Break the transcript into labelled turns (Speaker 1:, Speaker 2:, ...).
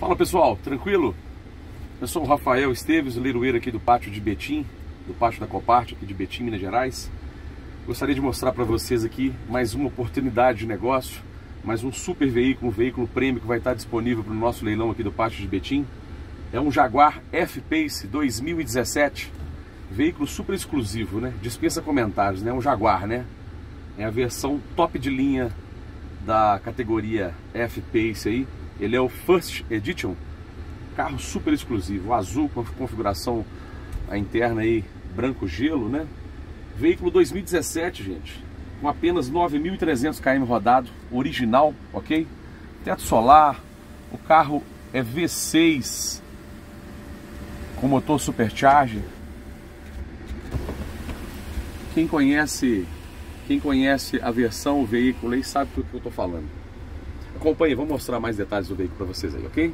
Speaker 1: Fala pessoal, tranquilo? Eu sou o Rafael Esteves, leiloeiro aqui do pátio de Betim, do pátio da Coparte aqui de Betim, Minas Gerais. Gostaria de mostrar para vocês aqui mais uma oportunidade de negócio, mais um super veículo, um veículo prêmio que vai estar disponível para o nosso leilão aqui do pátio de Betim. É um Jaguar F-Pace 2017, veículo super exclusivo, né? Dispensa comentários, né? Um Jaguar, né? É a versão top de linha da categoria F-Pace aí, ele é o First Edition, carro super exclusivo, azul com configuração interna aí, branco gelo, né? Veículo 2017, gente, com apenas 9.300 km rodado, original, ok? Teto solar, o carro é V6 com motor supercharger. Quem conhece, quem conhece a versão o veículo aí sabe do que eu estou falando. Acompanhe, vou mostrar mais detalhes do veículo para vocês aí, ok?